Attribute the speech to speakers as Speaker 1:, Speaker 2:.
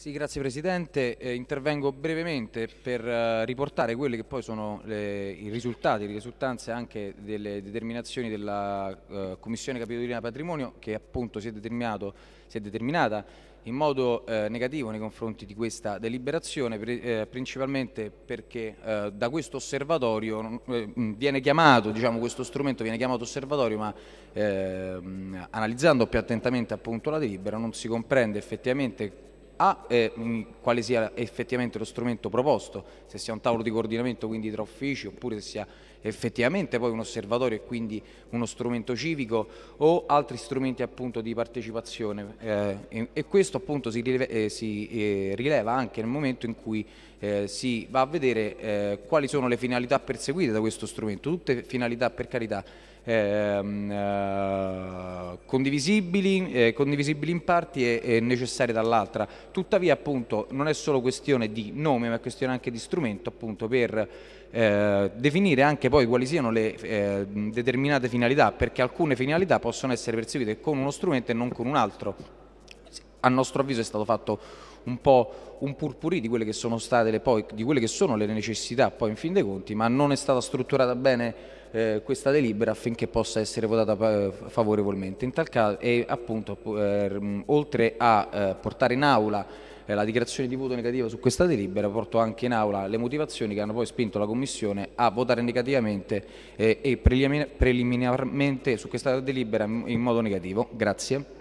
Speaker 1: Sì, grazie Presidente. Eh, intervengo brevemente per eh, riportare quelli che poi sono le, i risultati, le risultanze anche delle determinazioni della eh, Commissione Capitolina Patrimonio che appunto si è, si è determinata in modo eh, negativo nei confronti di questa deliberazione, eh, principalmente perché eh, da questo osservatorio viene chiamato, diciamo questo strumento viene chiamato osservatorio, ma ehm, analizzando più attentamente appunto la delibera non si comprende effettivamente a eh, quale sia effettivamente lo strumento proposto, se sia un tavolo di coordinamento quindi tra uffici oppure se sia effettivamente poi un osservatorio e quindi uno strumento civico o altri strumenti appunto di partecipazione eh, e, e, questo appunto si, rileva, eh, si eh, rileva anche nel momento in cui eh, si va a vedere eh, quali sono le finalità perseguite da questo strumento, tutte finalità per carità ehm, eh, condivisibili, eh, condivisibili, in parti e, e necessarie dall'altra. Tuttavia appunto non è solo questione di nome ma è questione anche di strumento appunto per eh, definire anche poi quali siano le eh, determinate finalità perché alcune finalità possono essere perseguite con uno strumento e non con un altro. A nostro avviso è stato fatto un po' un purpurì di quelle che sono state le, poi, di quelle che sono le necessità poi in fin dei conti, ma non è stata strutturata bene eh, questa delibera affinché possa essere votata eh, favorevolmente. In tal caso, e appunto, eh, oltre a eh, portare in aula eh, la dichiarazione di voto negativa su questa delibera, porto anche in aula le motivazioni che hanno poi spinto la Commissione a votare negativamente e preliminarmente su questa delibera in modo negativo. Grazie.